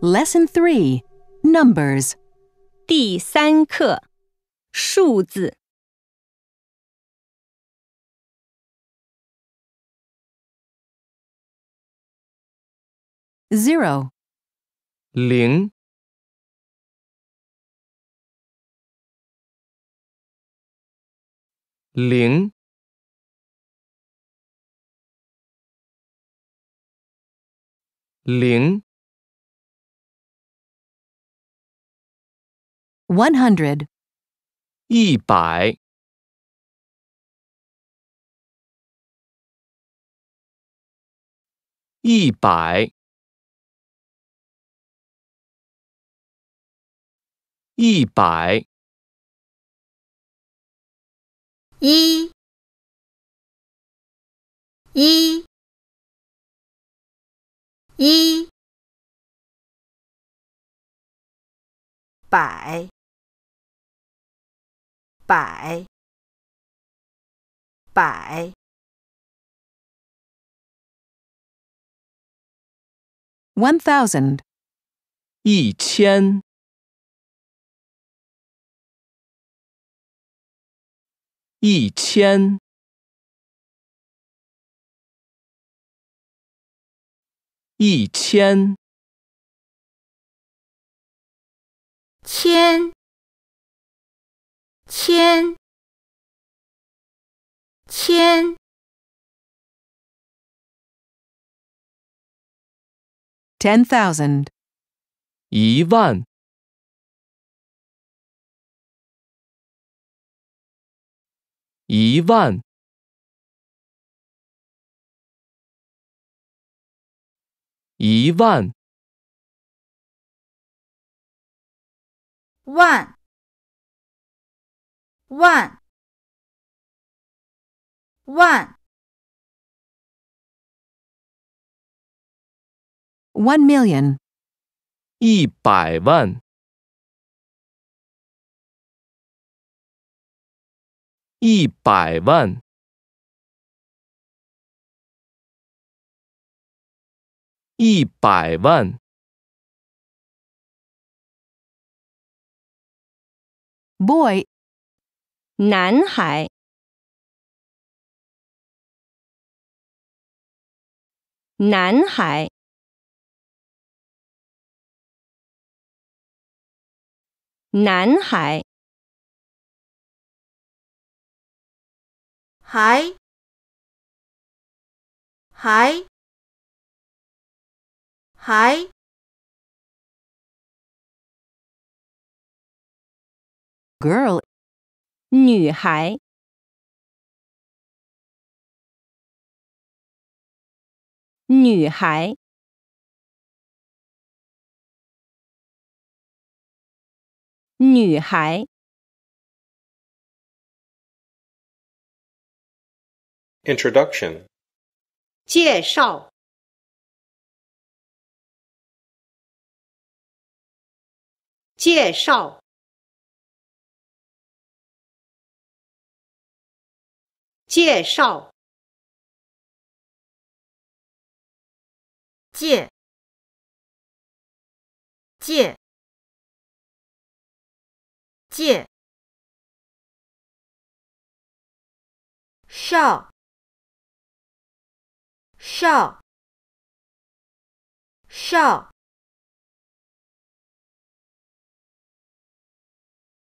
Lesson 3 Numbers 第三课，数字 0, 零零零 100, 一百。一百。一百。一，一，一，百，百，百，1000, 一千一千一千千，千，千，，ten thousand，一万一万一万万，万，万，1 million, 一百万一百万一百万 boy, 男孩，男孩，男孩，还，还，还， girl, 女孩，女孩，女孩，Introduction 介绍，介绍，介绍，借，借，借，少，少，少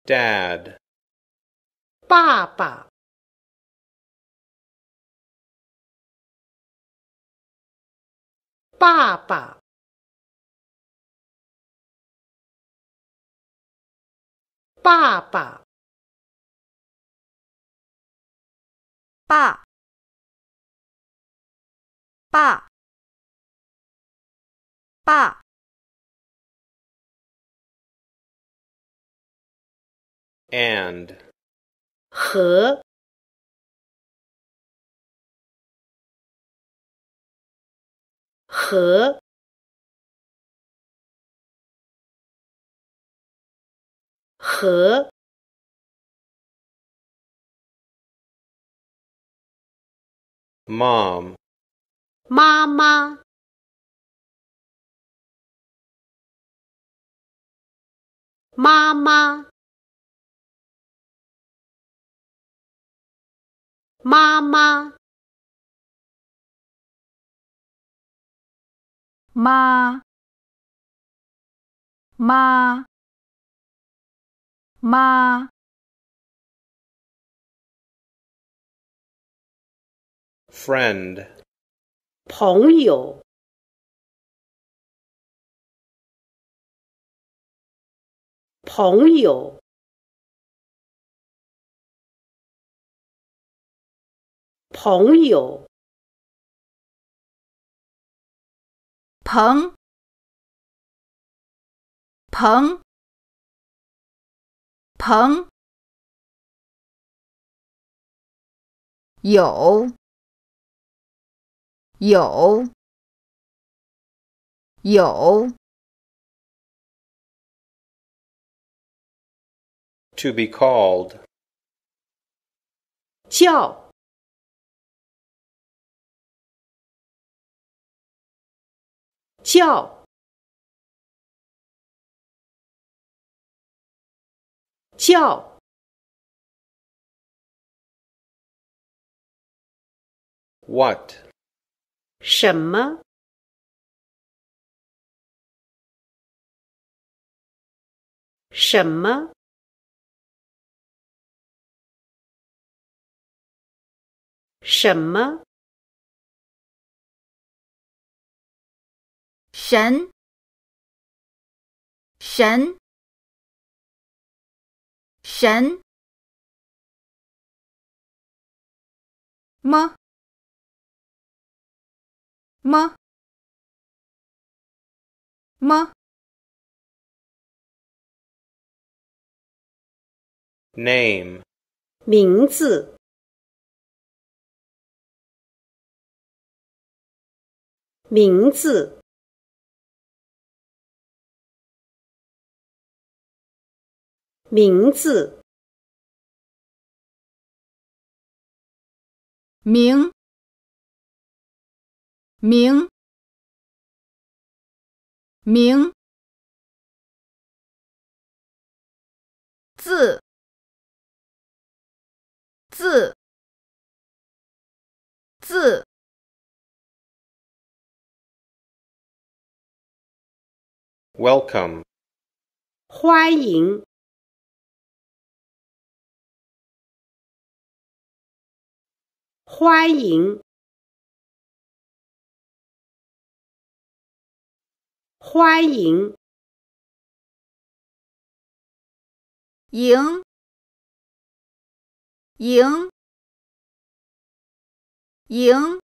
，Dad。爸爸，爸爸，爸爸，爸，爸，爸，and。和，和，和，mom. 妈妈，妈妈，妈妈，妈妈妈。Friend, 朋友，朋友，朋友，朋朋朋有有有 to be called, 叫， 叫，叫，what, 什么？什么？什么？神。神。神。么？么？么？Name, 名字，名字，名字，名。名。名。字。字。字。Welcome, 欢迎，欢迎，欢迎，迎，迎，迎。